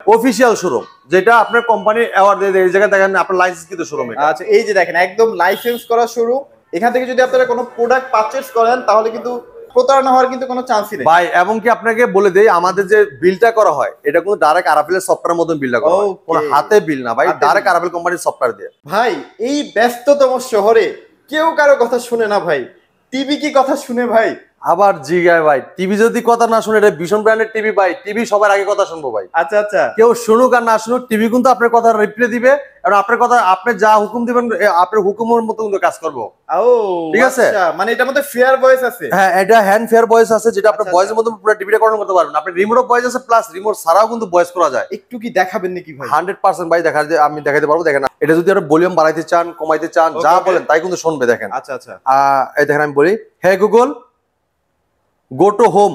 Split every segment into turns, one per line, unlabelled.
Official showroom যেটা আপনার company award দিয়ে এই জায়গায় দেখেন আপনার লাইসেন্স কিন্তু শোরুম
আচ্ছা এই যে দেখেন একদম লাইসেন্স করা শুরু এখান থেকে যদি আপনারা কোনো প্রোডাক্ট পারচেজ করেন তাহলে কিন্তু প্রতারণা হওয়ার কিন্তু কোনো চান্সই নেই।
ভাই এবং কি আপনাকে বলে দেই আমাদের যে বিলটা করা হয় এটা কোনো ডাইরেক্ট আরাফেলের সফটওয়্যার মতন বিলটা করা হয়. কোনো হাতে বিল না ভাই ডাইরেক্ট। আরাফেল কোম্পানির সফটওয়্যার দিয়ে।
ভাই এই ব্যস্ততম শহরে কেউ কারও কথা শুনে না ভাই। টিভি কি কথা শুনে ভাই?
আবার জিগায় ভাই। টিভি যদি কথা না শুনে এটা ভীষণ ব্র্যান্ডের টিভি ভাই। টিভি সবার আগে কথা শুনব ভাই।
আচ্ছা আচ্ছা।
কেউ শুনুক আর না শুনুক টিভি কিন্তু আপনার কথা রিপ্লে দিবে এবং আপনার কথা আপনি যা হুকুম দিবেন আপনার হুকুমের মতো কিন্তু কাজ করব।
ও
ঠিক আছে?
আচ্ছা, মানে এটার মধ্যে ফেয়ার ভয়েস আছে।
হ্যাঁ এটা হ্যান্ড ফেয়ার ভয়েস আছে যেটা আপনার
আচ্ছা,
ভয়েসের মধ্যে পুরো টিভিটা কন্ট্রোল করতে পারবেন। আপনি রিমোট ভয়েস আছে প্লাস রিমোট ছাড়াও কিন্তু ভয়েস করা যায়।
একটু কি দেখাবেন নাকি ভাই?
হান্ড্রেড পার্সেন্ট ভাই দেখা যায় আমি দেখাতে পারব দেখেন। এটা যদি আপনি ভলিউম বাড়াইতে চান কমাইতে চান যা বলেন তাই কিন্তু শুনবে দেখেন।
আচ্ছা আচ্ছা।
আহ, এই দেখেন আমি বলি hey Google go to home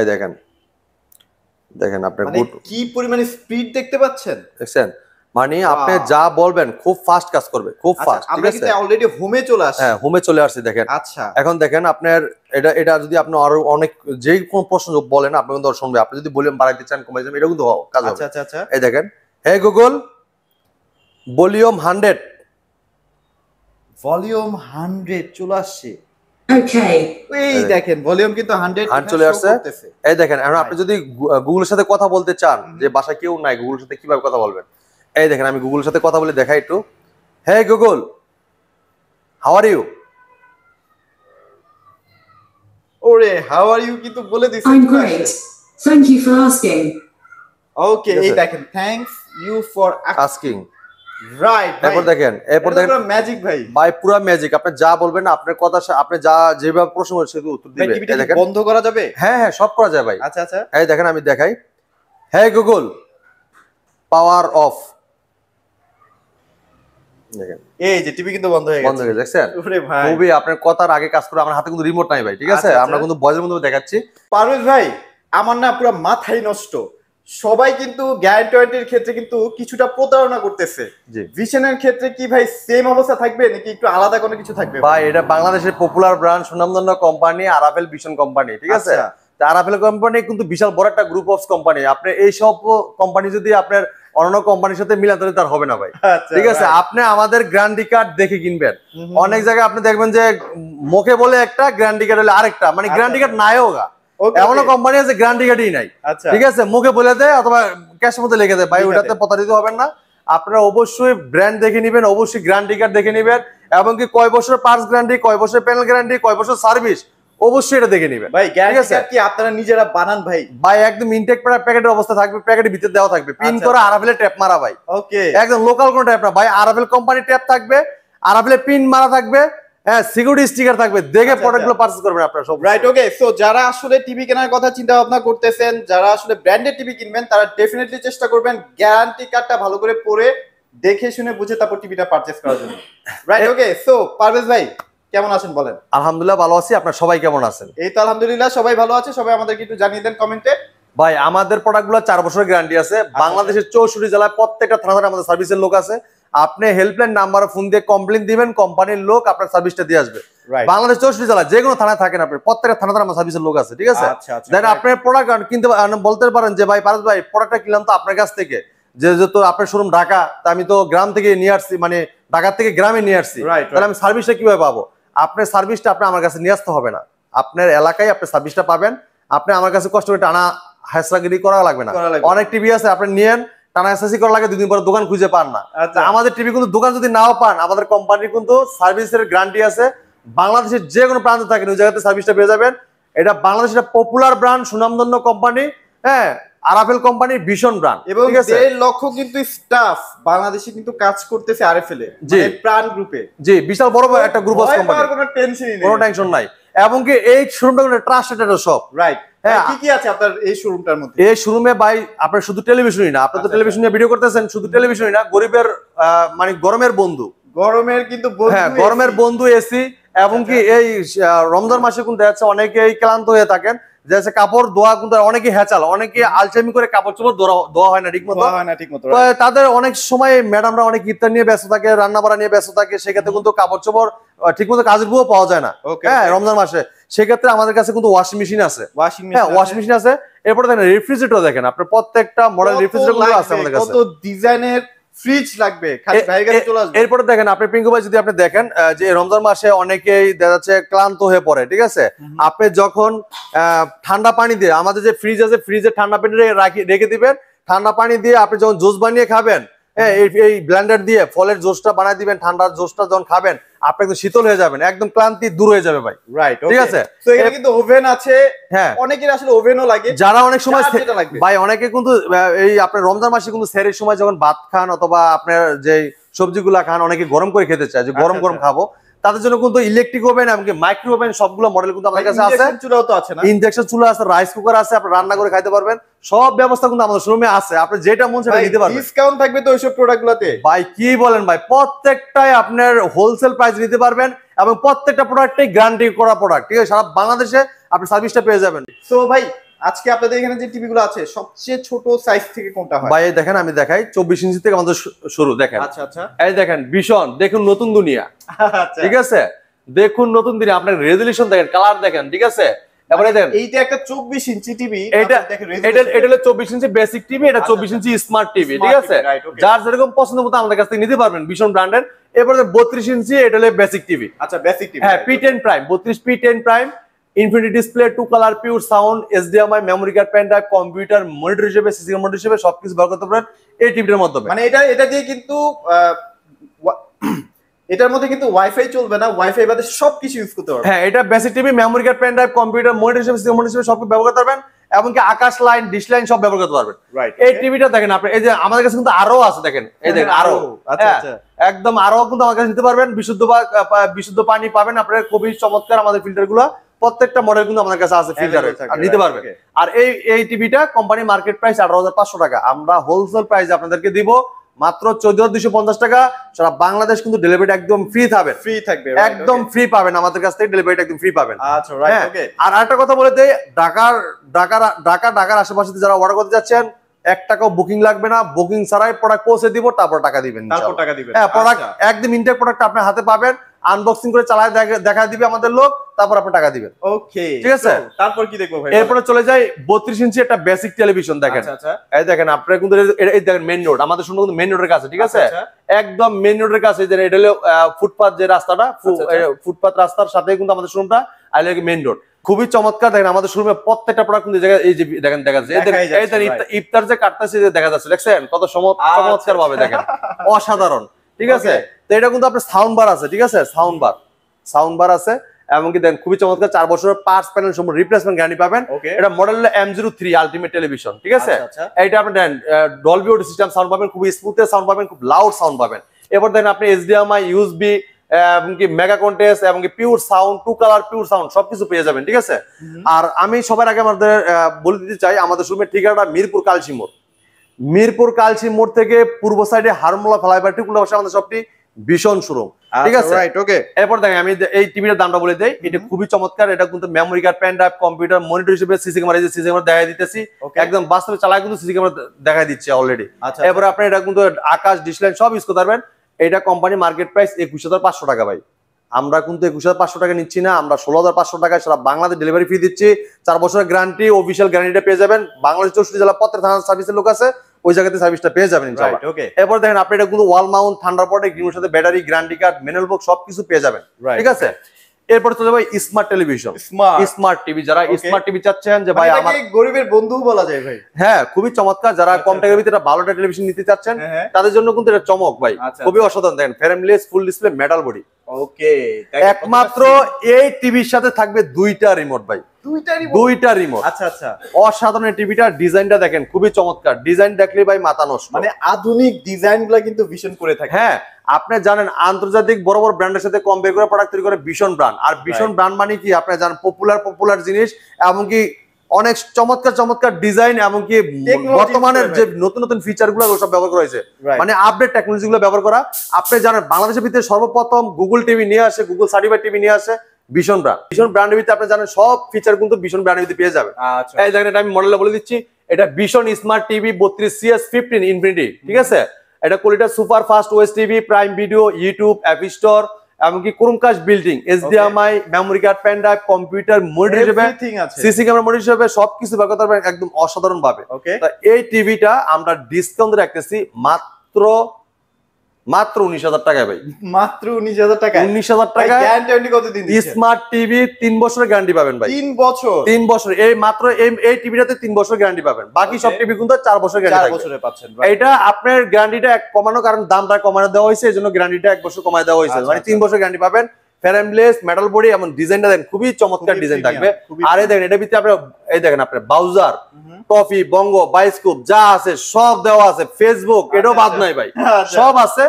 এই দেখেন। দেখেন আপনার
মানে কি পরিমাণে স্পিড দেখতে পাচ্ছেন?
দেখছেন? মানে আপনি যা বলবেন খুব ফাস্ট কাজ করবে খুব
আচ্ছা,
ফাস্ট ঠিক
আমরা
আছে?
অলরেডি হোমে চলে আসি
হ্যাঁ হোমে চলে আসছে দেখেন।
আচ্ছা।
এখন দেখেন আপনার এটা এটা যদি আপনি আরও অনেক যে কোনো প্রশ্ন বলেন আপনি কিন্তু শুনবে। আপনি যদি ভলিউম বাড়াইতে চান কমাইতে চান এটা কিন্তু কাজ
আচ্ছা
হবে
আচ্ছা আচ্ছা।
এই দেখেন। Hey Google volume hundred.
Volume hundred চলে আসছে. এই
এই
দেখেন ভলিউম কিন্তু হান্ড্রেড
হান্ড চলে আসছে। এই দেখেন এখন আপনি যদি গুগলের সাথে কথা বলতে চান যে বাসা কেউ নাই গুগলের সাথে কীভাবে কথা বলবেন? এই দেখেন আমি গুগলের সাথে কথা বলে দেখাই একটু। Hey Google how are you
ওরে হাউ আর ইউ কিন্তু বলে দিছে
for asking.
ওকে এই দেখেন thanks you for
asking
right
এরপর দেখেন এরপর দেখেন
ম্যাজিক ভাই।
ভাই পুরা ম্যাজিক আপনি যা বলবেন আপনার কথা আপনি যা যেভাবে প্রশ্ন উত্তর
বন্ধ করা যাবে?
হ্যাঁ হ্যাঁ সব করা যায় ভাই।
আচ্ছা আচ্ছা।
এই দেখেন আমি দেখাই। হ্যাঁ গুগল পাওয়ার অফ দেখেন।
এই যে টিভি কিন্তু বন্ধ হয়ে
বন্ধ
গেছে।
হয়ে গেছে
ভাই।
খুবই আপনার কথার আগে কাজ করে আমার হাতে কিন্তু রিমোট নাই ভাই ঠিক আছে?
আচ্ছা।
আমরা কিন্তু বয়সের মধ্যে দেখাচ্ছি।
পারভেজ ভাই আমার না পুরো মাথাই নষ্ট। সবাই কিন্তু গ্যারান্টি ওয়ারেন্টির ক্ষেত্রে কিন্তু কিছুটা প্রতারণা করতেছে।
জি।
ভিশনের ক্ষেত্রে কি ভাই সেম অবস্থা থাকবে নাকি একটু আলাদা কোনো কিছু থাকবে?
ভাই এটা বাংলাদেশের পপুলার ব্র্যান্ড সুনামধন্য কোম্পানি আরাফেল ভিশন কোম্পানি ঠিক আছে?
আচ্ছা।
আরাফেল কোম্পানি কিন্তু বিশাল বড় একটা গ্রুপ অফ কোম্পানি আপনি এই সব কোম্পানি যদি আপনার অন্য কোম্পানির সাথে মিলান তাহলে তার হবে না ভাই।
আচ্ছা,
ঠিক আছে? আপনি আমাদের গ্যারান্টি কার্ড দেখে কিনবেন। অনেক জায়গায় আপনি দেখবেন যে মুখে বলে একটা গ্যারান্টি কার্ড হলে আরেকটা। মানে
আচ্ছা।
গ্যারান্টি কার্ড নাইও গা
Okay,
এমনও কোম্পানি আছে গ্যারান্টি কার্ডই নাই।
আচ্ছা।
ঠিক আছে? মুখে বলে দেয় অথবা ক্যাশ মধ্যে লিখে দেয়। ভাই ওটাতে প্রতারিত হবেন না। আপনারা অবশ্যই ব্র্যান্ড দেখে নেবেন অবশ্যই গ্যারান্টি কার্ড দেখে নেবেন এবং কি কয় বছর পার্টস গ্যারান্টি কয় বছর প্যানেল গ্যারান্টি কয় বছর সার্ভিস অবশ্যই এটা দেখে নেবেন।
ভাই গ্যারান্টি
আছে।
কি আপনারা নিজেরা বানান ভাই?
ভাই একদম ইনটেক প্যাকেটের অবস্থা থাকবে প্যাকেটের ভিতরে দেওয়া থাকবে। পিন
আচ্ছা,
করা
আচ্ছা।
ট্যাপ মারা ভাই।
ওকে
একদম লোকাল কোন ট্যাপ না। ভাই আরাফেল কোম্পানি ট্যাপ থাকবে আরাফেলের পিন মারা থাকবে হ্যাঁ সিকিউরিটি স্টিকার থাকবে। দেখে
আচ্ছা,
প্রোডাক্টগুলো পারচেজ করবেন আপনারা সব।
রাইট ওকে সো যারা আসলে টিভি কেনার কথা চিন্তা ভাবনা করতেছেন যারা আসলে ব্র্যান্ডেড টিভি কিনবেন তারা ডেফিনেটলি চেষ্টা করবেন গ্যারান্টি কার্ডটা ভালো করে পড়ে দেখে শুনে বুঝে তারপর টিভিটা পারচেজ করার জন্য। রাইট ওকে সো পারভেজ ভাই কেমন আছেন বলেন?
আলহামদুলিল্লাহ ভালো আছি আপনার সবাই কেমন আছেন?
এই তো আলহামদুলিল্লাহ সবাই ভালো আছে সবাই আমাদেরকে একটু জানিয়ে দেন কমেন্টে
ভাই আমাদের প্রোডাক্টগুলো চার বছরের গ্যারান্টি আছে। বাংলাদেশের চৌষট্টি জেলায় প্রত্যেকটা থানাতে আমাদের সার্ভিসের লোক আছে। আপনি হেল্পলাইন নাম্বারে ফোন দিয়ে কমপ্লেন দিবেন কোম্পানির লোক আপনার সার্ভিসটা দিয়ে আসবে। বাংলাদেশ চৌষট্টি জেলা যে কোনো থানায় থাকেন আপনি প্রত্যেকটা থানাতে আমার সার্ভিসের লোক আছে ঠিক আছে? দেন আপনার প্রোডাক্ট কিনতে বলতে পারেন যে ভাই পারস ভাই প্রোডাক্টটা কিনলাম তো আপনার কাছ থেকে। যে যেহেতু আপনার শোরুম ঢাকা তা আমি তো গ্রাম থেকে নিয়ে আসছি মানে ঢাকা থেকে গ্রামে নিয়ে আসছি। তাহলে আমি সার্ভিসটা কীভাবে পাবো? আপনার সার্ভিসটা আপনি আমার কাছে নিয়ে আসতে হবে না। আপনার এলাকায় আপনি সার্ভিসটা পাবেন। আপনি আমার কাছে কষ্ট করে টানা হাসরাগিরি করা লাগবে না।
করা লাগবে না।
অনেক টিভি আছে আপনি নিয়েন টানা হাসরাসি করা লাগে দুদিন পরে দোকান খুঁজে পান না।
আচ্ছা।
আমাদের টিভি কিন্তু দোকান যদি নাও পান আমাদের কোম্পানির কিন্তু সার্ভিসের গ্যারান্টি আছে। বাংলাদেশের যে কোনো প্রান্তে থাকেন ওই জায়গাতে সার্ভিসটা পেয়ে যাবেন। এটা বাংলাদেশের পপুলার ব্র্যান্ড সুনামধন্য কোম্পানি হ্যাঁ আরাফেল কোম্পানির ভীষণ ব্র্যান্ড
এবং দেড় লক্ষ কিন্তু স্টাফ বাংলাদেশে কিন্তু কাজ করতেছে আরএফএল এ
জি।
মানে প্রাণ গ্রুপে
জি বিশাল বড় একটা গ্রুপ অফ কোম্পানি
কোনো টেনশনই নেই।
কোনো টেনশন নাই। এবং কি এই শোরুমটা কিন্তু ট্রাস্টেড একটা শপ
রাইট
হ্যাঁ।
কি কি আছে আপনার এই শোরুমটার মধ্যে?
এই শোরুমে ভাই আপনার শুধু টেলিভিশনই না তো টেলিভিশনে ভিডিও করতেছেন শুধু টেলিভিশনই না গরিবের মানে গরমের বন্ধু।
গরমের কিন্তু
হ্যাঁ গরমের বন্ধু এসি এবং কি এই রমজান মাসে কিন্তু দেখা যাচ্ছে অনেকেই ক্লান্ত হয়ে থাকেন। যে আছে কাপড় ধোয়া কিন্তু অনেকে হ্যাচাল অনেকে আলচামি করে কাপড় চোপড় ধোয়া হয় না ঠিক মতো?
হয় না ঠিক মতো
তাদের অনেক সময় ম্যাডামরা অনেক ইফতার নিয়ে ব্যস্ত থাকে রান্না বাড়া নিয়ে ব্যস্ত থাকে সেক্ষেত্রে কিন্তু কাপড় চোপড় ঠিক মতো কাজের বুয়ো পাওয়া যায় না। হ্যাঁ রমজান মাসে। সেক্ষেত্রে আমাদের কাছে কিন্তু ওয়াশিং মেশিন আছে।
ওয়াশিং
হ্যাঁ ওয়াশিং মেশিন আছে। এরপরে দেখেন রেফ্রিজারেটর দেখেন আপনার প্রত্যেকটা মডেল রেফ্রিজারেটর আছে আমাদের কাছে।
ডিজাইনের ফ্রিজ লাগবে
এরপরে দেখেন আপনি পিঙ্কু ভাই যদি আপনি দেখেন যে রমজান মাসে অনেকেই দেখা যাচ্ছে ক্লান্ত হয়ে পড়ে ঠিক আছে? আপনি যখন আহ, ঠান্ডা পানি দিয়ে আমাদের যে ফ্রিজ আছে ফ্রিজে ঠান্ডা পানি রেখে দিবেন ঠান্ডা পানি দিয়ে আপনি যখন জুস বানিয়ে খাবেন হ্যাঁ এই ব্লেন্ডার দিয়ে ফলের জোসটা বানিয়ে দিবেন ঠান্ডার জোসটা যখন খাবেন আপনি একদম শীতল হয়ে যাবেন একদম ক্লান্তি দূর হয়ে যাবে ভাই।
রাইট
ঠিক আছে?
তো এখানে কিন্তু ওভেন আছে
হ্যাঁ।
অনেকের আসলে ওভেনও লাগে
যারা অনেক সময় ভাই অনেকে কিন্তু এই আপনার রমজান মাসে কিন্তু সেরের সময় যখন ভাত খান অথবা আপনার যে সবজিগুলা খান অনেকে গরম করে খেতে চায় যে গরম
আচ্ছা,
গরম
আচ্ছা।
খাব। তাদের জন্য কিন্তু ইলেকট্রিক ওভেন এমনকি মাইক্রো ওভেন সবগুলো মডেল কিন্তু আমাদের কাছে আছে।
চুলাও তো আছে না?
ইনজেকশন চুলা আছে রাইস কুকার আছে আপনি রান্না করে খাইতে পারবেন। সব ব্যবস্থা কিন্তু আমাদের শোরুমে আছে। আপনি যেটা মন সেটা নিতে পারবেন।
ডিসকাউন্ট থাকবে তো ওইসব প্রোডাক্ট গুলাতে
ভাই কি বলেন ভাই? প্রত্যেকটাই আপনার হোলসেল প্রাইস নিতে পারবেন এবং প্রত্যেকটা প্রোডাক্টই গ্যারান্টি করা প্রোডাক্ট ঠিক আছে? সারা বাংলাদেশে আপনি সার্ভিসটা পেয়ে যাবেন।
তো ভাই আজকে আপনাদের এখানে যে টিভি গুলো আছে সবচেয়ে ছোট সাইজ থেকে কোনটা হয়?
ভাই দেখেন আমি দেখাই চব্বিশ ইঞ্চি থেকে আমাদের শুরু দেখেন।
আচ্ছা আচ্ছা।
এই দেখেন ভীষণ দেখুন নতুন দুনিয়া।
আচ্ছা।
ঠিক আছে? দেখুন নতুন দুনিয়া আপনার রেজলিউশন দেখেন কালার দেখেন ঠিক আছে? এবারে দেখেন।
এইটা একটা ইঞ্চি টিভি
এটা এটা এটা হলো ইঞ্চি বেসিক টিভি এটা
আচ্ছা,
চব্বিশ ইঞ্চি স্মার্ট টিভি ঠিক আছে? যার যেরকম পছন্দ মতো আমাদের কাছ থেকে নিতে পারবেন ভীষণ ব্র্যান্ডের এবারে বত্রিশ ইঞ্চি এটা হলো বেসিক টিভি
আচ্ছা বেসিক টিভি
হ্যাঁ পি টেন প্রাইম বত্রিশ P ten prime infinity display true colour pure sound HDMI memory card pen drive computer monitor হিসেবে সিসি মনিটর হিসেবে সবকিছু ব্যবহার করতে পারেন এই টিভিটার মাধ্যমে।
মানে এটা এটা দিয়ে কিন্তু এটার মধ্যে কিন্তু ওয়াইফাই চলবে না ওয়াইফাই বাদে সবকিছু ইউজ করতে পারবে
হ্যাঁ এটা basic TV memory card pen drive computer monitor হিসেবে সিসি মনিটর হিসেবে সবকিছু ব্যবহার করতে পারবেন এমনকি আকাশ লাইন ডিশ লাইন সব ব্যবহার করতে পারবেন। এই টিভিটা দেখেন আপনি এই যে আমাদের কাছে কিন্তু আরও আছে দেখেন এই দেখেন আরও।
আচ্ছা
হ্যাঁ,
আচ্ছা।
একদম আরও কিন্তু আমার কাছে নিতে পারবেন বিশুদ্ধ বিশুদ্ধ পানি পাবেন আপনার খুবই চমৎকার আমাদের ফিল্টারগুলো। প্রত্যেকটা মডেল কিন্তু আমাদের কাছে আছে ফিল্টার আর নিতে
okay.
আর এই এই টিভিটা কোম্পানি মার্কেট প্রাইস আঠারো হাজার পাঁচশো টাকা। আমরা হোলসেল প্রাইস আপনাদেরকে দিব মাত্র চোদ্দ দুশো পঞ্চাশ টাকা। সারা বাংলাদেশ কিন্তু ডেলিভারি একদম ফ্রি পাবেন
ফ্রি থাকবে
একদম ফ্রি পাবেন আমাদের কাছ থেকে ডেলিভারি একদম ফ্রি পাবেন।
আচ্ছা রাইট
হ্যাঁ,
ওকে
আর একটা কথা বলে দেই ঢাকার ঢাকার ঢাকা ঢাকার আশেপাশে যারা অর্ডার করতে যাচ্ছেন এক টাকাও বুকিং লাগবে না বুকিং ছাড়াই প্রোডাক্ট পৌঁছে দিব তারপর টাকা দিবেন
তারপর টাকা দিবেন।
হ্যাঁ প্রোডাক্ট
আচ্ছা।
একদম ইনটেক প্রোডাক্ট আপনার হাতে পাবেন আনবক্সিং করে চালায় দেখা- দিবে আমাদের লোক তারপর আপনি টাকা দিবেন।
ওকে
ঠিক আছে?
তারপর কি দেখব ভাই?
এরপরে চলে যাই বত্রিশ ইঞ্চি একটা বেসিক টেলিভিশন দেখেন।
আচ্ছা আচ্ছা।
এই দেখেন আপনার কিন্তু এই- দেখেন মেন রোড আমাদের শুনব কিন্তু মেন রোডের কাছে ঠিক আছে? একদম মেন রোডের কাছে যে এটা হলো ফুটপাথ যে রাস্তাটা ফুটপাথ রাস্তার সাথে কিন্তু আমাদের শোরুমটা আই লাইক মেন রোড খুবই চমৎকার। দেখেন আমাদের শোরুমে প্রত্যেকটা প্রোডাক্ট কিন্তু এই জায়গায় এই যে দেখেন দেখা যাচ্ছে দেখেন- দেখেন. ইফতার- যে কাটতেছে যে দেখা যাচ্ছে। দেখছেন? কত
আচ্ছা,
চমৎকার ভাবে দেখেন। অসাধারণ। ঠিক আছে? তো এটা কিন্তু আপনার সাউন্ড বার আছে ঠিক আছে? সাউন্ড বার সাউন্ড বার আছে। এমনকি দেখেন খুবই চমৎকার। চার বছরের পার্টস প্যানেল সম্পূর্ণ রিপ্লেসমেন্ট গ্যারান্টি পাবেন। এটা model M zero three ultimate television ঠিক আছে?
আচ্ছা, আচ্ছা।
আপনি then Dolby audio system sound পাবেন খুব স্মুথ সাউন্ড পাবেন খুব লাউড সাউন্ড পাবেন। এবার দেন আপনি এইচডিএমআই ইউএসবি এমনকি মেগা কন্টেস্ট এমনকি pure sound true colour pure sound সবকিছু পেয়ে যাবেন ঠিক আছে? আর আমি সবার আগে আমাদের বলে দিতে চাই আমাদের শোরুমের ঠিকানাটা মিরপুর কালসি মোড়। মিরপুর কালসি মোড় থেকে পূর্ব সাইডে হারমোলা ফ্লাইওভার উল্টা পাশে আমাদের সবটি ভীষণ শোরুম ঠিক আছে।
রাইট ওকে
এরপর দেখেন আমি এই টিভিটার দামটা বলে দেই এটা খুবই চমৎকার এটা কিন্তু memory card pen drive computer monitor হিসেবে সিসি ক্যামেরা সিসি ক্যামেরা দেখা দিতেছি একদম বাস্তবে চালায় কিন্তু সিসি ক্যামেরা দেখা দিচ্ছে অলরেডি
আচ্ছা
এরপরে আপনি এটা কিন্তু আকাশ ডিসলাইন সব ইউজ করতে পারবেন। এটা কোম্পানি মার্কেট প্রাইস একুশ হাজার পাঁচশো টাকা ভাই। আমরা কিন্তু একুশ হাজার পাঁচশো টাকা নিচ্ছি না আমরা ষোলো হাজার পাঁচশো টাকায় সারা বাংলাদেশ ডেলিভারি ফি দিচ্ছি। চার বছরের গ্যারান্টি অফিসিয়াল গ্যারান্টিটা পেয়ে যাবেন। বাংলাদেশ চৌষট্টি জেলা পত্রে থানা সার্ভিসের লোক আছে ওই জায়গাতে সার্ভিসটা পেয়ে যাবেন এরপর দেখেন আপনি এটা কিন্তু ওয়াল মাউন্ট পটে গ্রিমের সাথে battery guarantee card manual box সবকিছু পেয়ে যাবেন। ঠিক আছে? এরপর চলে যাবে স্মার্ট টেলিভিশন
স্মার্ট
টিভি যারা স্মার্ট টিভি চাচ্ছেন যে ভাই
ভাই
আমার
গরিবের বন্ধু বলা যায় ভাই?
হ্যাঁ খুবই চমৎকার। যারা
আচ্ছা,
কম টাকার
আচ্ছা।
ভিতরে ভালোটা টেলিভিশন নিতে চাচ্ছেন
হ্যাঁ হ্যাঁ।
তাদের জন্য কিন্তু এটা চমক ভাই।
আচ্ছা,
খুবই অসাধারণ। দেখেন frameless full display metal body
okay
একমাত্র এই টিভির সাথে থাকবে দুইটা রিমোট ভাই। দুইটা রিমোট
আচ্ছা আচ্ছা।
অসাধারণ এই টিভিটার ডিজাইনটা দেখেন খুবই চমৎকার। ডিজাইন দেখলে ভাই মাথা নষ্ট।
মানে আধুনিক ডিজাইনগুলা কিন্তু ভীষণ করে থাকে।
হ্যাঁ আপনি জানেন আন্তর্জাতিক বড় বড় ব্র্যান্ডের সাথে কম্পেয়ার করে প্রোডাক্ট তৈরি করে ভীষণ ব্র্যান্ড আর ভীষণ ব্র্যান্ড মানে কি? আপনি জানেন পপুলার পপুলার জিনিস এমনকি অনেক চমৎকার চমৎকার ডিজাইন এমনকি বর্তমানের যে নতুন নতুন ফিচারগুলো ওসব ব্যবহার করা হয়েছে। মানে আপডেট টেকনোলজি গুলো ব্যবহার করা। আপনি জানেন বাংলাদেশের ভিতরে সর্বপ্রথম গুগল টিভি নিয়ে আসে গুগল সার্টিফাইড টিভি নিয়ে আসে ভীষণ ব্র্যান্ড ভীষণ ব্র্যান্ডের ভিতরে আপনি জানেন সব ফিচার কিন্তু ভীষণ ব্র্যান্ডের ভিতরে পেয়ে যাবেন।
আচ্ছা।
এই দেখেন এটা আমি মডেলটা বলে দিচ্ছি এটা ভীষণ স্মার্ট টিভি বত্রিশ সিএস ফিফটিন ইনফিনিটি ঠিক আছে? এটা কোয়ালিটা সুপার ফাস্ট ওয়েস TV prime video YouTube app store এমনকি Chromecast built in HDMI memory card pen drive computer monitor হিসেবে
এভরিথিং আছে।
সিসি ক্যামেরা মনিটর হিসেবে সবকিছু ব্যবহার করতে পারবেন একদম অসাধারণ ভাবে এই টিভিটা আমরা ডিসকাউন্ট রাখতেছি মাত্র মাত্র উনিশ হাজার টাকায় ভাই।
মাত্র উনিশ হাজার টাকা
উনিশ হাজার
টাকা কতদিন
স্মার্ট টিভি তিন বছরের গ্যারান্টি পাবেন ভাই।
তিন বছর?
তিন বছর। এই মাত্র এই টিভিটাতে তিন বছর গ্যারান্টি পাবেন। বাকি সব টিভি কিন্তু চার বছর গ্যারান্টি
বছরে পাচ্ছেন
এটা আপনার গ্যারান্টিটা এক কমানো কারণ দামটা কমানো দেওয়া হয়েছে এই জন্য গ্যারান্টিটা এক বছর কমায় দেওয়া হয়েছে।
আচ্ছা,
মানে তিন
আচ্ছা।
বছর গ্যারান্টি পাবেন। ফ্যারামলেস মেটাল বডি এমন ডিজাইনটা দেখেন খুবই চমৎকার ডিজাইন থাকবে। আর এই দেখেন এটা ভিতরে আপনার এই দেখেন আপনার বাউজার টফি বঙ্গ বাইস্কোপ যা আছে সব দেওয়া আছে। ফেসবুক এটাও
আচ্ছা,
বাদ
আচ্ছা।
নাই ভাই।
আচ্ছা।
সব আছে।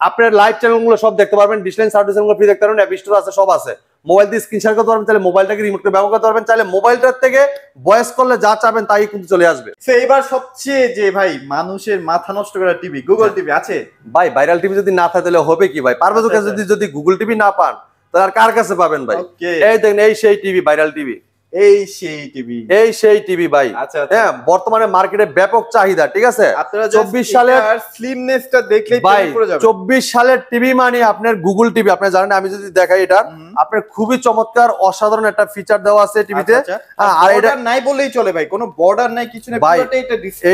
আপনার লাইভ চ্যানেলগুলো সব দেখতে পারবেন। ডিসলাইন সার্ভিসগুলো ফ্রি দেখতে পারবেন। অ্যাপ স্টোর আছে সব আছে। মোবাইল দিয়ে স্ক্রিন শেয়ার করতে পারবেন চাইলে মোবাইলটাকে রিমোট করে ব্যবহার করতে পারবেন। চাইলে মোবাইলটার থেকে ভয়েস করলে যা চাবেন তাই কিন্তু চলে আসবে।
এবার সবচেয়ে যে ভাই মানুষের মাথা নষ্ট করা টিভি গুগল টিভি আছে?
ভাই ভাইরাল টিভি যদি না থাকে তাহলে হবে কি ভাই?
পারবে
যদি যদি গুগল টিভি না পান। আর কার কাছে পাবেন ভাই? এই দেখেন এই সেই টিভি ভাইরাল টিভি।
এই সেই টিভি।
এই সেই টিভি ভাই।
আচ্ছা আচ্ছা।
হ্যাঁ বর্তমানে মার্কেটে ব্যাপক চাহিদা ঠিক আছে?
আপনারা
24 সালের-
স্লিমনেসটা দেখলেই
ভাই
প্রেমে পড়ে যাবেন
চব্বিশ সালের টিভি মানে আপনার গুগল টিভি। আপনি জানেন আমি যদি দেখাই এটা আপনার খুবই চমৎকার অসাধারণ একটা ফিচার দেওয়া আছে টিভিতে।
আচ্ছা, আচ্ছা।
হ্যাঁ,
আর
এটা
নাই বললেই চলে ভাই। কোনো বর্ডার নাই কিছু নাই
ভাই,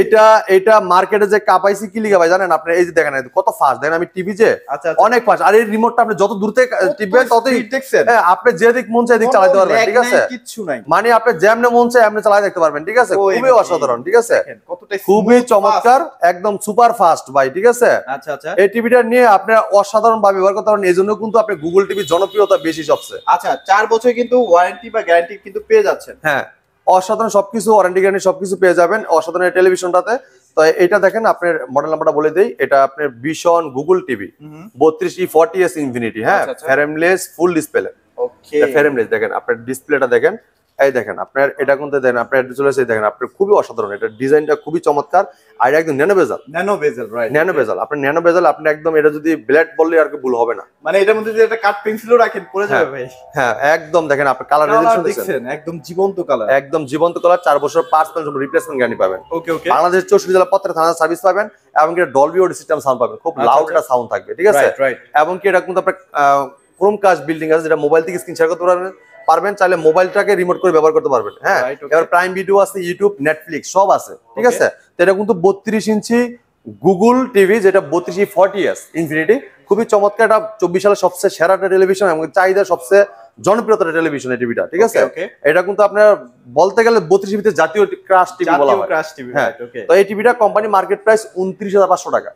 এটা
এটা মার্কেটে যে কাপাইছি কি লিগা ভাই জানেন? আপনি এই যে দেখেন কত ফাস্ট দেখেন আমি টিভি যে
আচ্ছা
অনেক ফাস্ট আর এই রিমোটটা আপনি যত দূর থেকে টিপবেন ততই
দেখছেন?
হ্যাঁ, আপনি যেদিক মন চাই দিক চালাতে পারবেন ঠিক আছে?
কিছু নাই।
মানে আপনি যেমনে মন চাই এমনি চালাই দেখতে পারবেন ঠিক আছে? খুবই অসাধারণ ঠিক আছে? খুবই চমৎকার একদম সুপার ফাস্ট ভাই ঠিক আছে?
আচ্ছা আচ্ছা।
এই টিভিটা নিয়ে আপনার অসাধারণ ভাবে ব্যবহার করতে পারেন এই জন্য কিন্তু আপনি গুগল টিভির জনপ্রিয়তা বেশি সবচেয়ে।
আচ্ছা চার বছর কিন্তু ওয়ারেন্টি বা গ্যারান্টি কিন্তু পেয়ে যাচ্ছেন।
হ্যাঁ অসাধারণ সবকিছু ওয়ারেন্টি গ্যারান্টি সবকিছু পেয়ে যাবেন অসাধারণ এই টেলিভিশনটাতে তো এটা দেখেন আপনার মডেল নাম্বারটা বলে দেই এটা আপনার ভীষণ গুগল টিভি বত্রিশ ই ফর্টি এস ইনফিনিটি হ্যাঁ। ফ্যারেমলেস ফুল ডিসপ্লে
ওকে
ফ্যারেমলেস দেখেন আপনার ডিসপ্লেটা দেখেন এই দেখেন আপনার এটা কিন্তু দেখেন আপনার চলে এসে দেখেন আপনার খুবই অসাধারণ এটা ডিজাইনটা খুবই চমৎকার আর এটা একদম ন্যানো বেজাল।
ন্যানো বেজেল রাইট
ন্যানো বেজাল আপনার ন্যানো বেজাল আপনি একদম এটা যদি ব্লেড বললে আর কি ভুল হবে না।
মানে এটার মধ্যে যদি একটা কাট পেন্সিলও রাখেন পড়ে যাবে ভাই।
হ্যাঁ একদম দেখেন আপনি
কালার
রেজলিউশন
দেখছেন? একদম জীবন্ত কালার
একদম জীবন্ত কালার চার বছর পাঁচ পাঁচ রিপ্লেসমেন্ট গ্যারান্টি পাবেন।
ওকে ওকে
বাংলাদেশ চৌষট্টি জেলা প্রত্যেক থানা সার্ভিস পাবেন এবং কি ডলবি অডিও সিস্টেম সাউন্ড পাবেন খুব
আচ্ছা,
লাউড
আচ্ছা।
একটা সাউন্ড থাকবে ঠিক আছে?
রাইট রাইট
এবং কি এটা কিন্তু আপনার ক্রোম কাস্ট বিল্ডিং আছে যেটা মোবাইল থেকে স্ক্রিন শেয়ার করতে পারবেন। পারবেন চাইলে মোবাইলটাকে রিমোট করে ব্যবহার করতে পারবেন। হ্যাঁ? এবার প্রাইম ভিডিও আছে ইউটিউব নেটফ্লিক্স সব আছে। ঠিক আছে? তো এটা কিন্তু বত্রিশ ইঞ্চি গুগল টিভি যেটা বত্রিশ ফর্টি এস ইনফিনিটি খুবই চমৎকার এটা চব্বিশ সালের সবচেয়ে সেরা টেলিভিশন এবং চাহিদা সবচেয়ে জনপ্রিয়তা টেলিভিশন এই টিভিটা ঠিক আছে? এটা কিন্তু আপনার বলতে গেলে বত্রিশ ভিতরে জাতীয় ক্রাশ টিভি বলা হয়। হ্যাঁ। তো এই টিভিটা কোম্পানি মার্কেট প্রাইস উনত্রিশ হাজার পাঁচশো টাকা।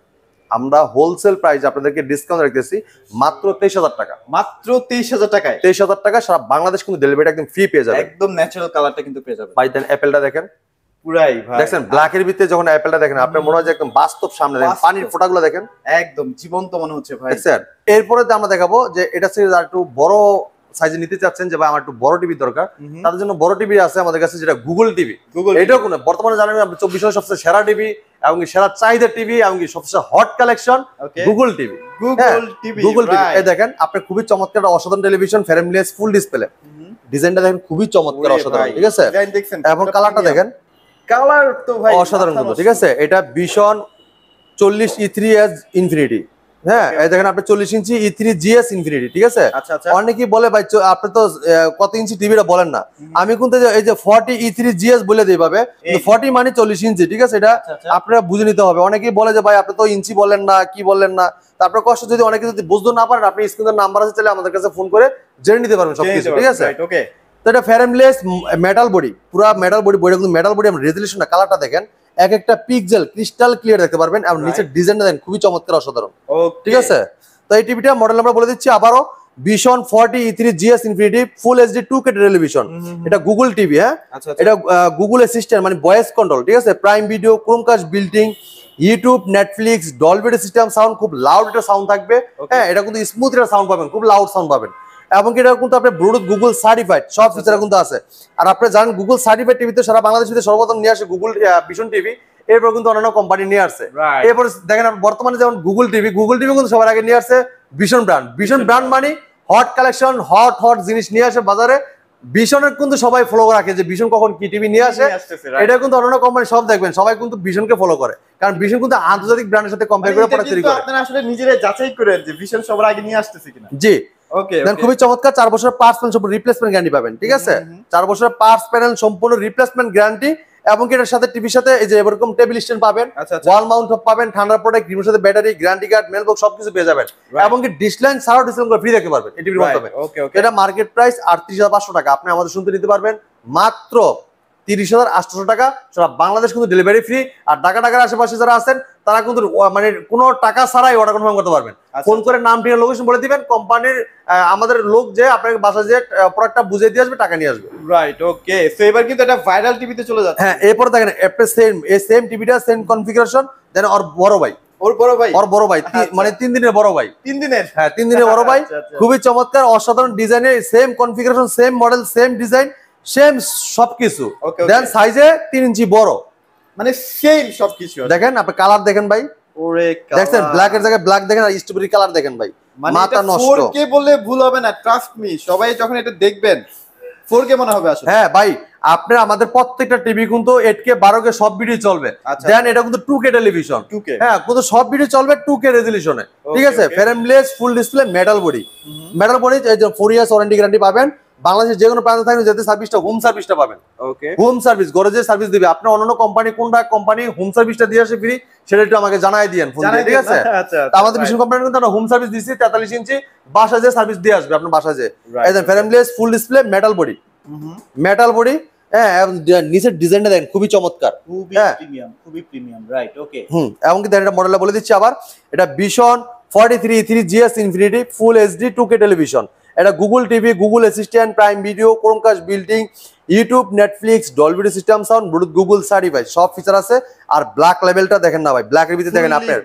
আমরা হোলসেল প্রাইস আপনাদেরকে ডিসকাউন্ট রাখতেছি মাত্র তেইশ হাজার টাকা।
মাত্র তেইশ হাজার টাকায়।
তেইশ হাজার টাকা সারা বাংলাদেশ কিন্তু ডেলিভারি একদম ফ্রি পেয়ে যাবে।
একদম ন্যাচারাল কালারটা কিন্তু পেয়ে যাবে।
ভাই দেন অ্যাপেলটা দেখেন।
পুরাই ভাই।
দেখছেন ব্ল্যাকের ভিতরে যখন অ্যাপেলটা দেখেন আপনার মনে হয় একদম বাস্তব সামনে দেখেন। পানির ফোঁটাগুলো দেখেন।
একদম জীবন্ত মনে হচ্ছে ভাই।
দেখছেন? এরপরে আমরা দেখাবো যে এটা থেকে আর একটু বড় সাইজে নিতে চাচ্ছেন যে ভাই আমার একটু বড় টিভি দরকার। তাদের জন্য বড় টিভি আছে আমাদের কাছে যেটা গুগল টিভি
গুগল
এটাও কোনো বর্তমানে জানেন আপনি চব্বিশ সবচেয়ে সেরা টিভি এবং সেরা চাহিদা টিভি এবং সবচেয়ে hot collection Google TV
Google TV
Google TV এই দেখেন আপনি খুবই চমৎকার অসাধারণ টেলিভিশন ফ্যামিলিয়াস ফুল ডিসপ্লে ডিজাইনটা দেখেন খুবই চমৎকার অসাধারণ ঠিক আছে?
দেখছেন
এখন কালারটা দেখেন।
কালার তো ভাই
অসাধারণ। ঠিক আছে? এটা ভীষণ চল্লিশ ই থ্রি এস ইনফিনিটি হ্যাঁ এই দেখেন আপনি চল্লিশ ইঞ্চি ই থ্রি জিএস ইনফিনিটি ঠিক আছে?
আচ্ছা আচ্ছা।
অনেকেই বলে ভাই আপনি তো কত ইঞ্চি টিভিটা বলেন না? আমি কিন্তু এই যে- ফর্টি ই থ্রি জিএস বলে দিই ভাবে ফর্টি মানে চল্লিশ ইঞ্চি ঠিক আছে? এটা
আচ্ছা।
আপনারা বুঝে নিতে হবে। অনেকেই বলে যে ভাই আপনি তো ইঞ্চি বললেন না কি বললেন না? তারপরে কষ্ট যদি অনেকে যদি বুঝতে না পারেন আপনি স্ক্রিনের নাম্বার আছে চাইলে আমাদের কাছে ফোন করে জেনে নিতে পারবেন সবকিছু ঠিক আছে?
ওকে
তো এটা ফ্যারেমলেস মেটাল বডি পুরো মেটাল বডি বডিটা কিন্তু মেটাল বডি আমরা কালারটা দেখেন। এক একটা পিক্সেল ক্রিস্টাল ক্লিয়ার দেখতে পারবেন এবং নিচের ডিজাইনটা দেখেন খুবই চমৎকার অসাধারণ। ঠিক আছে? তো এই টিভিটা মডেল আমরা বলে দিচ্ছি আবারও Vision forty three GS infinity full HD two K television এটা গুগল টিভি হ্যাঁ?
আচ্ছা আচ্ছা।
এটা গুগল অ্যাসিস্ট্যান্ট মানে ভয়েস কন্ট্রোল ঠিক আছে? Prime video Chromecast built in YouTube Netflix Dolby system sound খুব লাউড একটা সাউন্ড থাকবে। হ্যাঁ এটা কিন্তু স্মুথ একটা সাউন্ড পাবেন খুব লাউড সাউন্ড পাবেন। এবং এটা কিন্তু আপনার ব্লুটুথ গুগল সার্টিফাইড সব ফিচার কিন্তু আছে। আর আপনি জানেন গুগল সার্টিফাইড টিভিতে সারা বাংলাদেশে সর্বপ্রথম নিয়ে আসে গুগল ভিশন টিভি এরপর কিন্তু অন্যান্য কোম্পানি নিয়ে আসছে
রাইট
এরপর দেখেন আপনি বর্তমানে যেমন গুগল টিভি গুগল টিভি কিন্তু সবার আগে নিয়ে আসছে ভীষণ ব্র্যান্ড ভীষণ ব্র্যান্ড মানে হট কালেকশন হট হট জিনিস নিয়ে আসে বাজারে। ভীষণের কিন্তু সবাই ফলো রাখে যে ভীষণ কখন কি টিভি নিয়ে আসে? এটা কিন্তু অন্যান্য কোম্পানি সব দেখবেন সবাই কিন্তু ভীষণকে ফলো করে। কারণ ভীষণ কিন্তু আন্তর্জাতিক ব্র্যান্ডের সাথে কম্পেয়ার
মানে
করে প্রোডাক্ট তৈরি করে।
আপনারা আসলে নিজেরাই যাচাই করেন যে ভীষণ সবার আগে নিয়ে আসতেছে কিনা।
জি। খুবই চমৎকার চার বছরের পার্টস প্যানেল সম্পূর্ণ রিপ্লেসমেন্ট গ্যারান্টি পাবেন ঠিক আছে?
হুম, হুম।
চার বছরের পার্টস প্যানেল সম্পূর্ণ রিপ্লেসমেন্ট গ্যারান্টি এবং কি এটার সাথে টিভির সাথে এই যে এরকম টেবিল স্ট্যান্ড পাবেন
আচ্ছা আচ্ছা।
ওয়াল মাউন্ট পাবেন ঠান্ডা প্রোডাক্ট রিমোর সাথে ব্যাটারি গ্যারান্টি কার্ড মেল সবকিছু পেয়ে যাবেন। এবং কি ডিসলাইন ছাড়াও ডিসলাইন করে ফ্রি দেখতে পারবেন এই টিভির মাধ্যমে।
ওকে ওকে
এটা মার্কেট প্রাইস আটত্রিশ হাজার পাঁচশো টাকা আপনি আমাদের শুনতে নিতে পারবেন মাত্র তিরিশ হাজার আটশো টাকা। সারা বাংলাদেশ কিন্তু ডেলিভারি ফ্রি আর ঢাকা ঢাকার আশেপাশে যারা আছেন তারা কিন্তু মানে কোনো টাকা ছাড়াই অর্ডার কনফার্ম করতে পারবেন।
আচ্ছা,
ফোন করে নাম ঠিকানা লোকেশন বলে দিবেন। কোম্পানির আমাদের লোক যে আপনাকে বাসা যে প্রোডাক্টটা বুঝিয়ে দিয়ে আসবে টাকা নিয়ে আসবে।
রাইট ওকে সো এবার কিন্তু এটা ভাইরাল টিভিতে চলে যাচ্ছে।
হ্যাঁ এরপরে দেখেন সেম এই সেম টিভিটা সেম কনফিগারেশন দেন ওর বড় ভাই।
ওর বড় ভাই?
ওর বড় ভাই
আচ্ছা।
মানে তিন দিনের বড় ভাই।
তিন দিনের?
হ্যাঁ তিন দিনের বড় ভাই।
আচ্ছা।
খুবই চমৎকার অসাধারণ ডিজাইনের same configuration same model same design same সবকিছু. দেন সাইজে তিন ইঞ্চি বড়।
মানে সেম সবকিছু
দেখেন আপনি কালার দেখেন ভাই।
ওরে
ব্ল্যাক এর জায়গায় ব্ল্যাক দেখেন আর স্ট্রবেরি কালার দেখেন ভাই।
মানে
মাথা নষ্ট।
4K বললে ভুল হবে না ট্রাস্ট মি সবাই যখন এটা দেখবেন 4K মনে হবে আসলে।
হ্যাঁ ভাই আপনার আমাদের প্রত্যেকটা টিভি কিন্তু এইট কে বারো কে সব ভিডিও চলবে।
আচ্ছা।
দেন এটা কিন্তু টু কে টেলিভিশন হ্যাঁ কিন্তু সব ভিডিও চলবে টু কে রেজলিউশনে ঠিক আছে. Frameless full display metal body metal body four years warranty guarantee পাবেন। বাংলাদেশের যে কোনো প্রান্তে থাকলে যাতে সার্ভিসটা হোম সার্ভিসটা পাবেন।
ওকে
হোম সার্ভিস ঘরে যে সার্ভিস দিবে। আপনার অন্যান্য কোম্পানি কোনটা কোম্পানি হোম সার্ভিসটা দিয়ে আসে ফ্রি সেটা একটু আমাকে জানাই দিয়েন ফোন দিয়ে ঠিক আছে?
আচ্ছা
আমাদের ভীষণ কোম্পানি কিন্তু আমরা হোম সার্ভিস দিচ্ছি তেতাল্লিশ ইঞ্চি বাসা যে সার্ভিস দিয়ে আসবে আপনার বাসা যে
okay.
Frameless full display metal body metal body হ্যাঁ এবং ডি- নিচের ডিজাইনটা দেখেন খুবই চমৎকার।
খুবই। প্রিমিয়াম খুবই প্রিমিয়াম রাইট ওকে
হুম এবং কি দেখেন এটা মডেলটা বলে দিচ্ছি আবার। এটা ভীষণ forty three three GS infinity full HD two K television এটা Google TV Google assistant prime video Chromecast built in YouTube Netflix Dolby system sound Bluetooth Google certified সব ফিচার আছে। আর ব্ল্যাক লেভেলটা দেখেন না ভাই ব্ল্যাক এর ভিতরে দেখেন আপনার।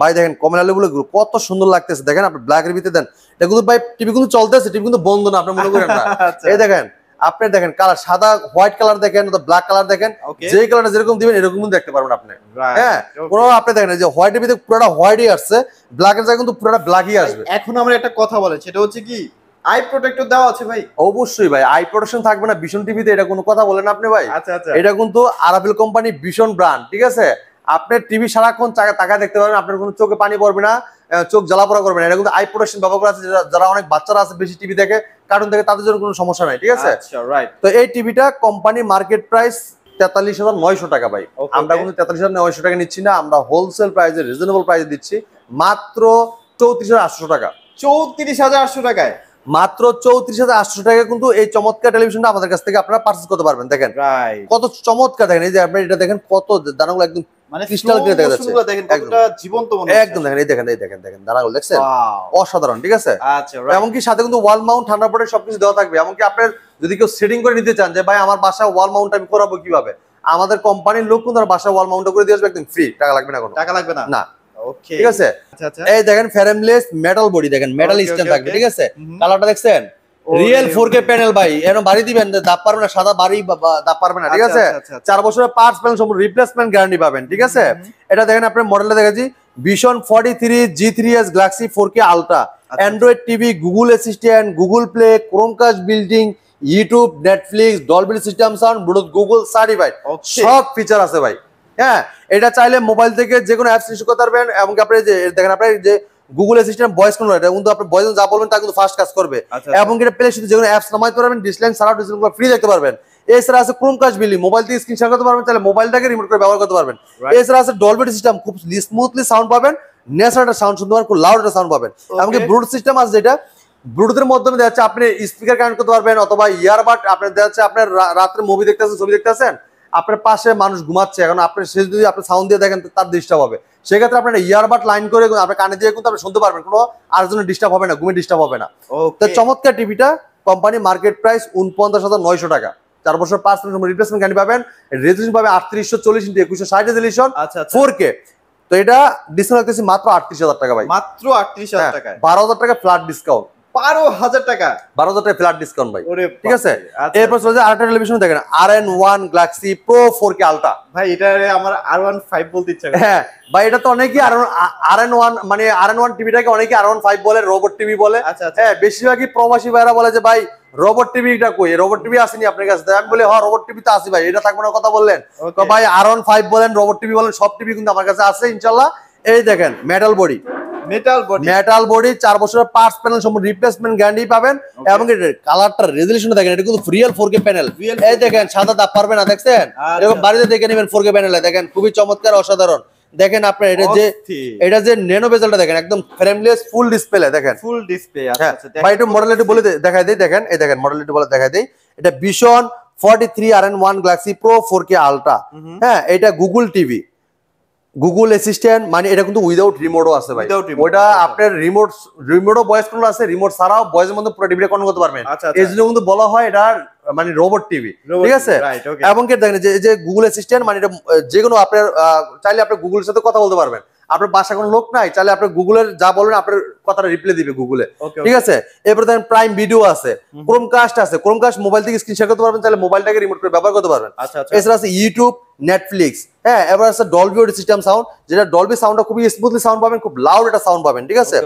ভাই দেখেন কমলা লেবুলো কত সুন্দর লাগতেছে দেখেন আপনি ব্ল্যাক এর ভিতরে দেন। এটা কিন্তু ভাই টিভি কিন্তু চলতেছে টিভি কিন্তু বন্ধ না আপনি মনে করেন না।
আচ্ছা।
এই দেখেন আপনি দেখেন কালার সাদা হোয়াইট কালার দেখেন ব্ল্যাক কালার দেখেন. যে কালারটা যেরকম দিবেন এরকম দেখতে পারবেন আপনি। হ্যাঁ কোনো আপনি দেখেন যে হোয়াইটের ভিতরে পুরোটা হোয়াইটই আসছে ব্ল্যাক এর জায়গায় কিন্তু পুরোটা ব্ল্যাকই আসবে।
এখন আমরা একটা কথা বলেন সেটা হচ্ছে কি আই প্রোটেক্টর দেওয়া আছে ভাই।
অবশ্যই ভাই আই প্রোটেকশন থাকবে না ভীষণ টিভিতে এটা কোনো কথা বলেন আপনি ভাই।
আচ্ছা আচ্ছা।
এটা কিন্তু আরাবিল কোম্পানি ভীষণ ব্র্যান্ড ঠিক আছে? আপনি টিভি সারাক্ষণ তাকায় দেখতে পারবেন আপনার কোনো চোখে পানি পড়বে না চোখ জ্বালাপোড়া করবে না। এটা কিন্তু আই প্রোটেকশন ব্যবহার করা আছে যারা- যারা অনেক বাচ্চারা আছে বেশি টিভি দেখে কার্টুন দেখে তাদের জন্য কোনো সমস্যা নাই ঠিক আছে?
আচ্ছা
তো এই টিভিটা কোম্পানি মার্কেট প্রাইস তেতাল্লিশ হাজার নয়শো টাকা ভাই। আমরা কিন্তু তেতাল্লিশ হাজার নয়শো টাকা নিচ্ছি না আমরা হোলসেল প্রাইসে রিজনেবল প্রাইসে দিচ্ছি মাত্র চৌত্রিশ হাজার আটশো টাকা।
চৌত্রিশ হাজার আটশো টাকায়?
মাত্র চৌত্রিশ হাজার আটশো টাকা কিন্তু এই চমৎকার টেলিভিশনটা আমাদের কাছ থেকে আপনারা পার্চেস করতে পারবেন দেখেন। কত চমৎকার দেখেন এই যে আপনি এটা দেখেন কত দানাগুলো একদম Crystal clear দেখা যাচ্ছে।
স্লোগুলো দেখেন
একদম।
কতটা জীবন্ত
একদম দেখেন এই দেখেন এই দেখেন দেখেন দানাগুলো দেখছেন?
Wow.
অসাধারণ ঠিক আছে? এমনকি সাথে কিন্তু ওয়াল মাউন্ট ঠান্ডা পড়ে সবকিছু দেওয়া থাকবে। এমনকি আপনার যদি কেউ সেটিং করে নিতে চান যে ভাই আমার বাসায় ওয়াল মাউন্ট আমি করাবো কীভাবে? আমাদের কোম্পানির লোক কিন্তু বাসায় ওয়াল মাউন্ট করে দিয়ে আসবে একদম ফ্রি টাকা লাগবে না
টাকা লাগবে না। ওকে
ঠিক আছে?
আচ্ছা আচ্ছা।
এই দেখেন ফ্রেমলেস মেটাল বডি দেখেন মেটাল স্ট্যান্ড থাকবে ঠিক আছে? কালারটা দেখছেন? রিয়েল ফোর কে প্যানেল ভাই এরকম বাড়ি দিবেন দাপ পারবে না সাদা বাড়ি দাপ পারবে না ঠিক
আচ্ছা,
আছে। চার বছরের পার্টস প্যানেল সম্পূর্ণ রিপ্লেসমেন্ট গ্যারান্টি পাবেন ঠিক আছে? এটা দেখেন আপনার মডেলটা দেখেছি vision forty three G three S Galaxy four K ultra Android TV Google assistant Google play Chromecast building YouTube Netflix Dolby system sound Bluetooth Google certified. সব ফিচার আছে ভাই। হ্যাঁ এটা চাইলে মোবাইল থেকে যে কোনো অ্যাপস ইনস্টল করতে পারবেন এবং আপনি যে দেখেন আপনি যে গুগল অ্যাসিস্ট্যান্ট ভয়েস কন্ট্রোল এটা কিন্তু আপনি ভয়েস যা বলবেন তা কিন্তু ফাস্ট কাজ করবে।
আচ্ছা,
এবং এটা প্লে শুধু যে কোনো অ্যাপস নামাইতে পারবেন ডিসলাইন সারা ডিসলাইন ফ্রি দেখতে পারবেন। এছাড়া আছে ক্রোম কাজ বিলি মোবাইল থেকে স্ক্রিন শেয়ার করতে পারবেন তাহলে মোবাইলটাকে রিমোট করে ব্যবহার করতে পারবেন। এছাড়া আছে ডলবি সিস্টেম খুব স্মুথলি সাউন্ড পাবেন ন্যাচারাল একটা সাউন্ড শুনতে পারবেন খুব লাউড একটা সাউন্ড পাবেন। এমনকি ব্লুটুথ সিস্টেম আছে যেটা ব্লুটুথের মাধ্যমে দেখা যাচ্ছে আপনি স্পিকার কানেক্ট করতে পারবেন অথবা ইয়ারবাড আপনার দেখা যাচ্ছে আপনার রাত্রে মুভি দেখতেছেন ছবি দেখতেছেন আপনার পাশে মানুষ ঘুমাচ্ছে এখন আপনি সে যদি আপনি সাউন্ড দিয়ে দেখেন তার ডিস্টার্ব হবে। সেক্ষেত্রে আপনার ইয়ারবাড লাইন করে আপনার কানে দিয়ে কিন্তু আপনি শুনতে পারবেন কোনো আর জন্য ডিস্টার্ব হবে না ঘুমে ডিস্টার্ব হবে না। তো. চমৎকার টিভিটা কোম্পানি মার্কেট প্রাইস উনপঞ্চাশ হাজার নয়শো টাকা। চার বছর পাঁচ রিপ্লেসমেন্ট গ্যারান্টি পাবেন রেজলিউশন পাবে আটত্রিশশো চল্লিশ ইন্টু একুশশো ষাট
আচ্ছা আচ্ছা।
ফোর কে তো এটা ডিসকাউন্ট রাখতেছি মাত্র আটত্রিশ হাজার টাকা ভাই।
মাত্র আটত্রিশ হাজার টাকা
বারো হাজার টাকা ফ্ল্যাট ডিসকাউন্ট
বারো হাজার টাকা।
বারো হাজার টাকা ফ্ল্যাট ডিসকাউন্ট ভাই। ঠিক আছে?
বাপরে।
এরপর চলে আরেকটা টেলিভিশন দেখেন। আর N one Galaxy pro four K ultra
ভাই এটা আমার আর ওয়ান ফাইভ বলতে ইচ্ছা
হ্যাঁ ভাই এটা তো অনেকেই আর এন ওয়ান মানে আর এন ওয়ান টিভিটাকে অনেকে আর ওয়ান ফাইভ বলে রোবট টিভি বলে।
আচ্ছা আচ্ছা।
হ্যাঁ বেশিরভাগই প্রবাসী ভাইরা বলে যে ভাই রোবট টিভিটা কই? রোবট টিভি আসেনি আপনার কাছে? আমি বলি হ্যাঁ রোবট টিভি তো আসি ভাই এটা থাকবে না কথা বললেন। তো ভাই আর ওয়ান ফাইভ বলেন রোবট টিভি বলেন সব টিভি কিন্তু আমার কাছে আছে ইনশাল্লাহ। এই দেখেন metal body
metal body
metal body চার বছরের পার্টস প্যানেল সম্পূর্ণ রিপ্লেসমেন্ট গ্যারান্টি পাবেন। এবং কালারটা রেজলিউশন দেখেন এটা কিন্তু রিয়েল ফোর কে প্যানেল এই দেখেন সাদা দাগ পারবে না দেখছেন?
আচ্ছা।
এরকম বাড়িতে দেখে নেবেন ফোর কে প্যানেলে দেখেন খুবই চমৎকার অসাধারণ। দেখেন আপনার এটা যে এটা যে নেনো বেজেলটা দেখেন একদম ফ্রেমলেস ফুল ডিসপ্লে দেখেন।
ফুল ডিসপ্লে আচ্ছা
হ্যাঁ
আচ্ছা
ভাই একটু মডেল একটু বলে দেখাই দিই দেখেন এই দেখেন মডেল একটু বলে দেখাই দিই। এটা forty three R N one Galaxy pro four K ultra হ্যাঁ এটা গুগল টিভি গুগল অ্যাসিস্ট্যান্ট মানে এটা কিন্তু উইদাউট রিমোটও আছে ভাই। ওটা
আচ্ছা।
আপনার রিমোট রিমোটও ভয়েস কন্ট্রোল আছে রিমোট ছাড়াও ভয়েসের মধ্যে পুরো টিভিটা কন্ট্রোল করতে পারবেন।
আচ্ছা, আচ্ছা।
এই জন্য কিন্তু বলা হয় এটা মানে রোবট টিভি ঠিক আছে? এবং কি দেখেন যে গুগল অ্যাসিস্ট্যান্ট মানে এটা যে কোনো আপনার চাইলে আপনি গুগলের সাথে কথা বলতে পারবেন। আপনার বাসা কোনো লোক নাই চাইলে আপনি গুগলের যা বলবেন আপনার কথাটা রিপ্লাই দিবে গুগলে ঠিক আছে? এরপরে দেখেন প্রাইম ভিডিও আছে ক্রোমকাস্ট আছে। ক্রোমকাস্ট মোবাইল থেকে স্ক্রিন শেয়ার করতে পারবেন তাহলে মোবাইলটাকে রিমোট করে ব্যবহার করতে পারবেন।
আচ্ছা আচ্ছা।
এছাড়া আছে ইউটিউব নেটফ্লিক্স হ্যাঁ এবার আছে ডলবি অডিও সিস্টেম সাউন্ড যেটা ডলবি সাউন্ডটা খুবই স্মুথলি সাউন্ড পাবেন খুব লাউড একটা সাউন্ড পাবেন ঠিক আছে?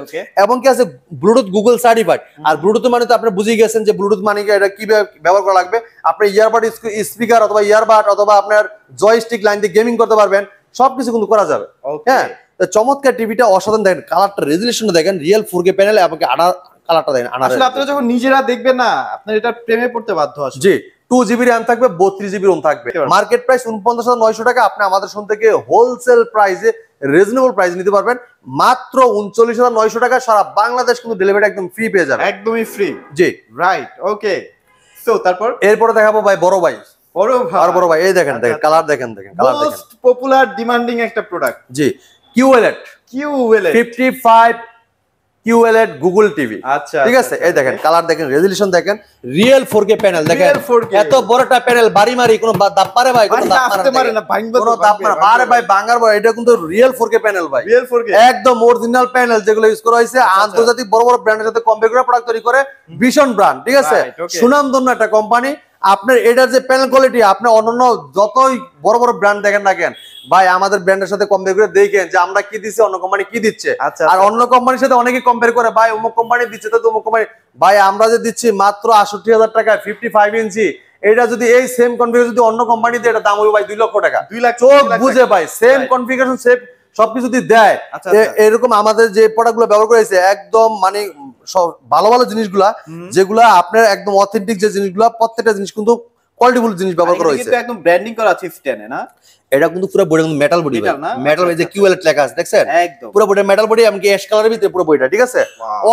এবং কি আছে? ব্লুটুথ গুগল সার্টিফাইড আর ব্লুটুথ মানে তো আপনি বুঝে গেছেন যে ব্লুটুথ মানে কি এটা কি ব্যবহার করা লাগবে? আপনি ইয়ারবাড স্পিকার অথবা ইয়ারবাড অথবা আপনার জয়স্টিক লাইন দিয়ে গেমিং করতে পারবেন সবকিছু কিন্তু করা যাবে। হ্যাঁ? তো চমৎকার টিভিটা অসাধারণ দেখেন কালারটা রেজুলেশনটা দেখেন রিয়েল ফোর কে প্যানেল এবং আনার কালারটা দেখেন আনার
আসলে আপনারা যখন নিজেরা দেখবেন না আপনার এটা প্রেমে পড়তে বাধ্য আসলে।
জি টু জিবি র্যাম থাকবে বত্রিশ জিবি রোম থাকবে। মার্কেট প্রাইস উনপঞ্চাশ হাজার নয়শো টাকা আপনি আমাদের শুন থেকে হোলসেল প্রাইসে রিজনেবল প্রাইস নিতে পারবেন। মাত্র উনচল্লিশ হাজার নয়শো টাকা সারা বাংলাদেশ কিন্তু ডেলিভারি একদম ফ্রি পেয়ে যাবে
একদমই ফ্রি
জি।
রাইট ওকে তো তারপর?
এরপরে দেখাবো ভাই বড় ভাই।
বড় ভাই।
আর বড় ভাই এই দেখেন
আচ্ছা,
দেখেন কালার দেখেন দেখেন কালার দেখেন।
পপুলার ডিমান্ডিং একটা প্রোডাক্ট
জি। QLED
Q ওয়েলে
fifty five QLED Google TV
আচ্ছা
ঠিক আছে? এই দেখেন কালার দেখেন রেজলিউশন দেখেন রিয়েল ফোর কে প্যানেল দেখেন। এত বড়টা প্যানেল বাড়ি মারি কোনো দাপ পারে ভাই কোনো দাপ
পারে না
কোনো দাপ মারে আরে ভাই ভাই এটা কিন্তু রিয়েল ফোর কে প্যানেল ভাই।
রিয়েল 4K
একদম অরিজিনাল প্যানেল যেগুলো ইউজ করা হয়েছে
আচ্ছা।
আন্তর্জাতিক বড় বড় ব্র্যান্ডের সাথে কম্পেয়ার করে প্রোডাক্ট তৈরি করে ভীষণ ব্র্যান্ড ঠিক আছে. সুনামধন্য একটা কোম্পানি আপনার এটার যে প্যানেল কোয়ালিটি আপনি অন্যান্য যতই বড় বড় ব্র্যান্ড দেখেন না কেন ভাই আমাদের ব্র্যান্ডের সাথে কম্পেয়ার করে দেখেন যে আমরা কি দিচ্ছি অন্য কোম্পানি কি দিচ্ছে।
আচ্ছা
আর অন্য কোম্পানির সাথে অনেকে কম্পেয়ার করে ভাই অমুক কোম্পানি দিচ্ছে তো অমুক কোম্পানি ভাই আমরা যে দিচ্ছি মাত্র আষট্টি হাজার টাকা ফিফটি ফাইভ ইঞ্চি এটা যদি এই সেম কনফিগার যদি অন্য কোম্পানি দিয়ে এটা দাম হবে ভাই দুই লক্ষ টাকা।
দুই লাখ
চোখ বুঝে ভাই সেম. কনফিগারেশন সেম সবকিছু যদি দেয়
আচ্ছা, আচ্ছা।
এরকম আমাদের যে প্রোডাক্টগুলো ব্যবহার করেছে একদম মানে সব ভালো ভালো জিনিসগুলা যেগুলা আপনার একদম অথেন্টিক যে জিনিসগুলা প্রত্যেকটা জিনিস কিন্তু কোয়ালিটিফুল জিনিস ব্যবহার করা হয়েছে।
একদম ব্র্যান্ডিং করা আছে স্ট্যান্ডে না?
এটা কিন্তু পুরো বডি মেটাল বডি মেটাল
আচ্ছা,
যে
আচ্ছা।
কিউএল লেখা আছে দেখছেন?
একদম।
পুরো বডি মেটাল বডি এমনকি অ্যাশ কালারের ভিতরে পুরো বইটা ঠিক আছে?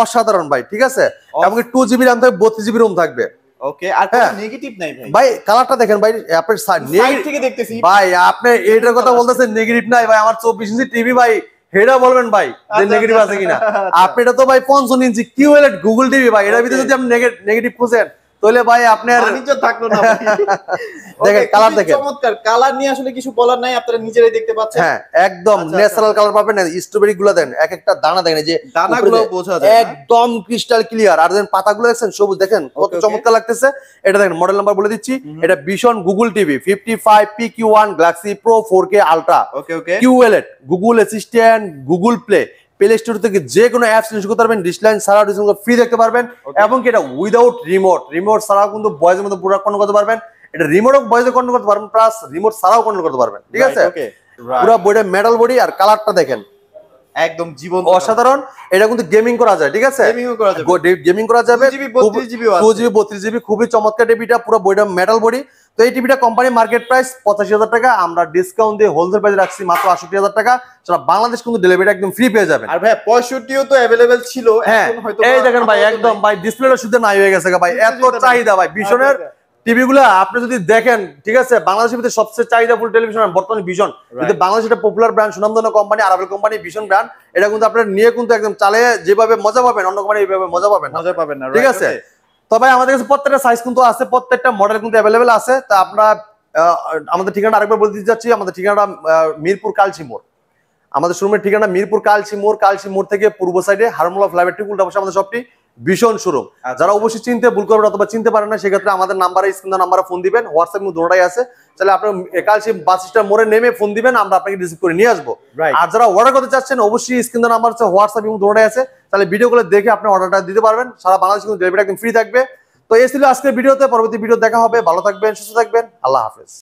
অসাধারণ ভাই ঠিক আছে? এমনকি টু জিবি র্যাম থাকবে বত্রিশ জিবি রোম থাকবে।
ওকে আর কোনো
হ্যাঁ।
নেগেটিভ নাই ভাই।
ভাই কালারটা দেখেন ভাই আপনার
সাইড থেকে দেখতেছি।
ভাই আপনি এটার কথা বলতেছেন নেগেটিভ নাই ভাই আমার চব্বিশ ইঞ্চি টিভি ভাই হেডা বলবেন ভাই যে
আচ্ছা,
নেগেটিভ
আচ্ছা,
আছে কিনা।
আচ্ছা।
আপনি এটা তো ভাই পঞ্চান্ন ইঞ্চি কিউএলএড গুগল টিভি ভাই এটার ভিতরে যদি আপনি নেগেটিভ খুঁজেন তাহলে ভাই আপনার
বাণিজ্য থাকল না
দেখেন,
খুবই
দেখেন।
চমৎকার। কালার নিয়ে আসলে কিছু বলার নাই আপনারা নিজেরাই দেখতে পাচ্ছেন।
হ্যাঁ একদম
আচ্ছা,
ন্যাচারাল
আচ্ছা।
কালার পাবেন না স্ট্রবেরি গুলো দেন এক একটা দানা দেখেন যে
দানাগুলো বোঝা যায়
একদম ক্রিস্টাল ক্লিয়ার আর দেন পাতাগুলো দেখছেন সবুজ দেখেন কত. চমৎকার লাগতেছে। এটা দেখেন মডেল নাম্বার বলে দিচ্ছি। এটা ভীষণ Google TV fifty five P Q one Galaxy pro four K ultra
okay okay
QLED Google assistant Google play play store থেকে যে কোনো অ্যাপস ইউজ করতে পারবেন ডিসলাইন ছাড়া ফ্রি দেখতে পারবেন এবং কি এটা উইদাউট রিমোট রিমোট ছাড়াও কিন্তু ভয়েসের মধ্যে পুরো কন্ট্রোল করতে পারবেন এটা রিমোটও ভয়েসে কন্ট্রোল করতে পারবেন প্লাস রিমোট ছাড়াও কন্ট্রোল করতে পারবেন ঠিক আছে? পুরো বডিটা মেটাল বডি আর কালারটা দেখেন।
একদম জীবন
অসাধারণ। এটা কিন্তু গেমিং করা যায় ঠিক আছে?
গেমিংও করা যাবে।
গেমিং করা যাবে।
2GB 32GB ও আছে।
টু জিবি বত্রিশ জিবি খুবই চমৎকার। টিভিটা পুরো বইটা মেটাল বডি তো এই টিভিটা কোম্পানি মার্কেট প্রাইস পঁচাশি হাজার টাকা আমরা ডিসকাউন্ট দিয়ে হোলসেল প্রাইস রাখছি মাত্র আষট্টি হাজার টাকা। সারা বাংলাদেশ কিন্তু ডেলিভারি একদম ফ্রি পেয়ে যাবেন।
আর ভাই পঁয়ষট্টিও তো অ্যাভেলেবেল ছিল
হ্যাঁ এই দেখেন ভাই একদম ভাই ডিসপ্লেটা শুধু নাই হয়ে গেছে ভাই এত। চাহিদা ভাই ভীষণের
আচ্ছা,
টিভি গুলা আপনি যদি দেখেন ঠিক আছে বাংলাদেশের ভিতরে সবচেয়ে চাহিদাফুল টেলিভিশন বর্তমানে ভীষণ। যদি বাংলাদেশ একটা পপুলার ব্র্যান্ড সুনামধন্য কোম্পানি আরাবেল কোম্পানি ভীষণ ব্র্যান্ড এটা কিন্তু আপনার নিয়ে কিন্তু একদম চালে যেভাবে মজা পাবেন অন্য কোম্পানি এইভাবে মজা পাবেন।
মজা পাবেন না
ঠিক আছে. তবে আমাদের কাছে প্রত্যেকটা সাইজ কিন্তু আছে প্রত্যেকটা মডেল কিন্তু অ্যাভেলেবেল আছে। তা আহ, আমাদের ঠিকানা আরেকবার বলে দিতে যাচ্ছি আমাদের ঠিকানাটা মিরপুর কালচি মোড় আমাদের শোরুমের ঠিকানা মিরপুর কালচি মোড় কালচি মোড় থেকে পূর্ব সাইডে হারমোলা ফ্লাইভার ঠিক উল্টা পাশে আমাদের শপটি ভীষণ শোরুম
আচ্ছা।
যারা অবশ্যই চিনতে ভুল করবেন অথবা চিনতে পারেন না সেক্ষেত্রে আমাদের নাম্বারে স্ক্রিন নাম্বারে ফোন দিবেন। হোয়াটসঅ্যাপ দুটোটাই আছে। তাহলে আপনি কালসি বাস স্ট্যান্ড মোড়ে নেমে ফোন দিবেন আমরা আপনাকে রিসিভ করে নিয়ে আসব. আর যারা অর্ডার করতে চাচ্ছেন অবশ্যই স্ক্রিন নাম্বার হোয়াটসঅ্যাপ এবং দুটোটাই আছে। তাহলে ভিডিওগুলো দেখে আপনি অর্ডারটা দিতে পারবেন। সারা বাংলাদেশ কিন্তু ডেলিভারি একদম ফ্রি থাকবে। তো এই ছিল আজকের ভিডিওতে। পরবর্তী ভিডিও দেখা হবে। ভালো থাকবেন, সুস্থ থাকবেন। আল্লাহ হাফেজ।